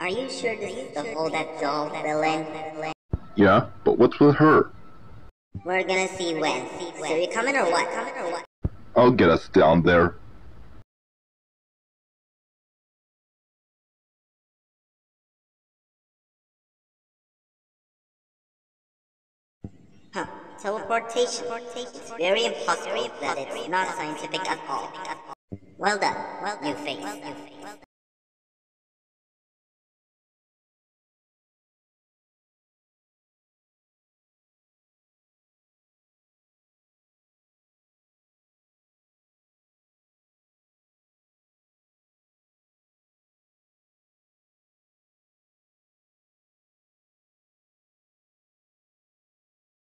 Are you sure this is the hole that doll fell in? Yeah, but what's with her? We're gonna see when. So you coming or what? I'll get us down there. Huh. Teleportation. It's very impossible that it's not scientific at all. Well done. Well, done, new face.